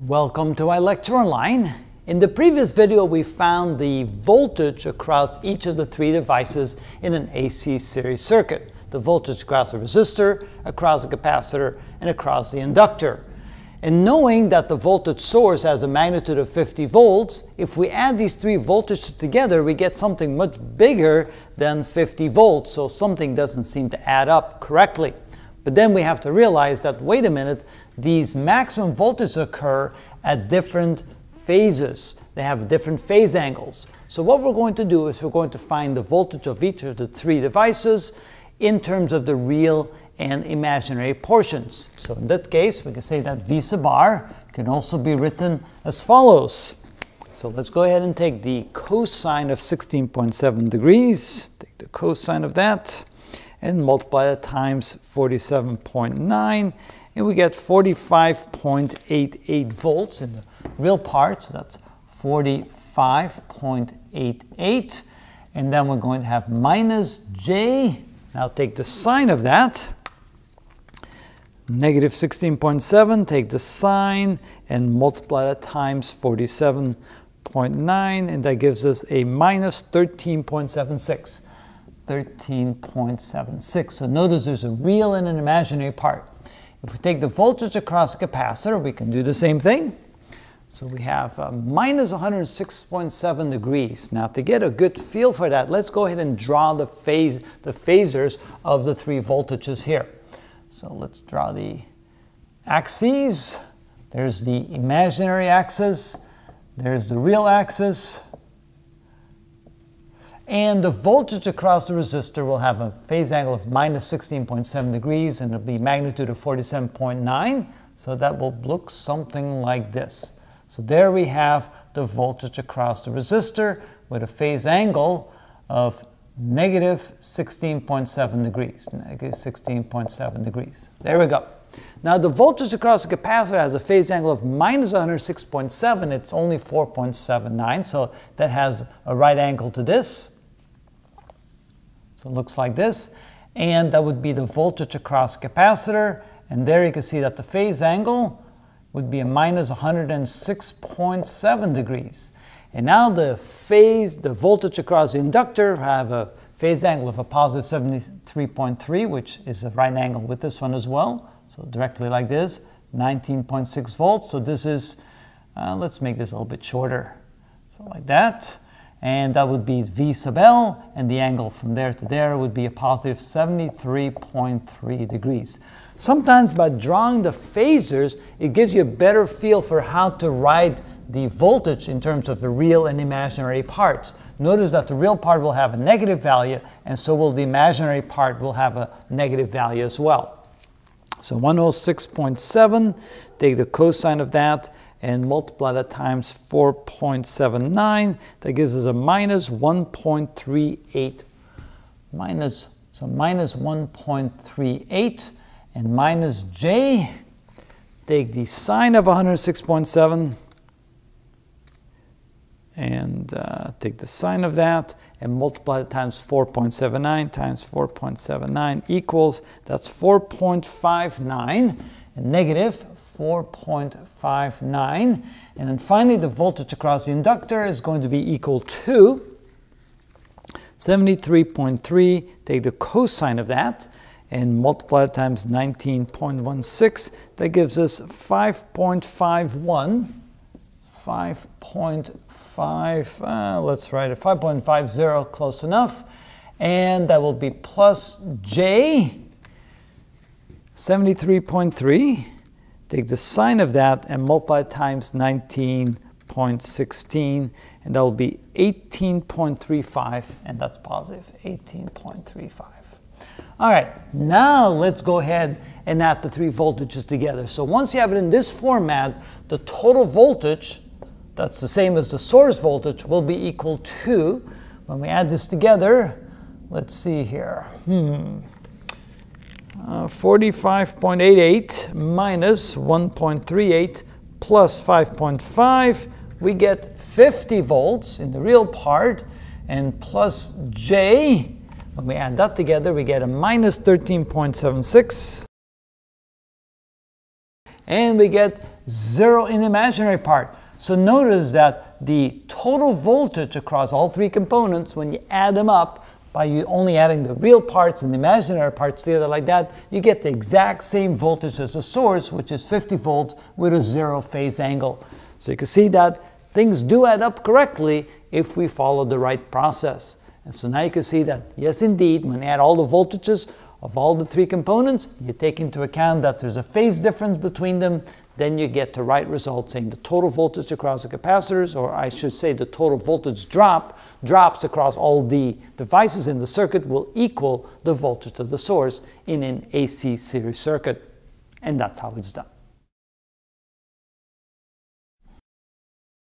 Welcome to ilectureonline. In the previous video, we found the voltage across each of the three devices in an AC series circuit. The voltage across the resistor, across the capacitor, and across the inductor. And knowing that the voltage source has a magnitude of 50 volts, if we add these three voltages together, we get something much bigger than 50 volts, so something doesn't seem to add up correctly. But then we have to realize that, wait a minute, these maximum voltages occur at different phases. They have different phase angles. So what we're going to do is we're going to find the voltage of each of the three devices in terms of the real and imaginary portions. So in that case, we can say that V sub r can also be written as follows. So let's go ahead and take the cosine of 16.7 degrees, take the cosine of that, and multiply that times 47.9 and we get 45.88 volts in the real part, so that's 45.88 and then we're going to have minus J, now take the sine of that, negative 16.7, take the sine and multiply that times 47.9 and that gives us a minus 13.76. 13.76. So notice there's a real and an imaginary part. If we take the voltage across the capacitor, we can do the same thing. So we have uh, minus 106.7 degrees. Now to get a good feel for that, let's go ahead and draw the phase, the phasors of the three voltages here. So let's draw the axes. There's the imaginary axis. There's the real axis. And the voltage across the resistor will have a phase angle of minus 16.7 degrees and it'll be magnitude of 47.9. So that will look something like this. So there we have the voltage across the resistor with a phase angle of negative 16.7 degrees. Negative 16.7 degrees. There we go. Now the voltage across the capacitor has a phase angle of minus 106.7. It's only 4.79, so that has a right angle to this. So it looks like this. And that would be the voltage across capacitor. And there you can see that the phase angle would be a minus 106.7 degrees. And now the phase, the voltage across the inductor have a phase angle of a positive 73.3, which is a right angle with this one as well. So directly like this, 19.6 volts. So this is, uh, let's make this a little bit shorter. So like that and that would be V sub L, and the angle from there to there would be a positive 73.3 degrees. Sometimes by drawing the phasors, it gives you a better feel for how to write the voltage in terms of the real and imaginary parts. Notice that the real part will have a negative value, and so will the imaginary part will have a negative value as well. So 106.7, take the cosine of that, and multiply that times 4.79. That gives us a minus 1.38. Minus, so minus 1.38 and minus j. Take the sine of 106.7 and uh, take the sine of that and multiply it times 4.79 times 4.79 equals, that's 4.59 negative 4.59. And then finally, the voltage across the inductor is going to be equal to 73.3. Take the cosine of that and multiply it times 19.16. That gives us 5.51. 5.5, uh, let's write it, 5.50, close enough. And that will be plus J 73.3, take the sine of that and multiply times 19.16, and that will be 18.35, and that's positive, 18.35. All right, now let's go ahead and add the three voltages together. So once you have it in this format, the total voltage, that's the same as the source voltage, will be equal to, when we add this together, let's see here, hmm, uh, 45.88 minus 1.38 plus 5.5, we get 50 volts in the real part, and plus J, when we add that together, we get a minus 13.76. And we get zero in the imaginary part. So notice that the total voltage across all three components, when you add them up, by you only adding the real parts and the imaginary parts together like that, you get the exact same voltage as the source, which is 50 volts with a zero phase angle. So you can see that things do add up correctly if we follow the right process. And so now you can see that, yes indeed, when you add all the voltages of all the three components, you take into account that there's a phase difference between them, then you get the right result saying the total voltage across the capacitors, or I should say the total voltage drop, drops across all the devices in the circuit will equal the voltage of the source in an AC series circuit. And that's how it's done.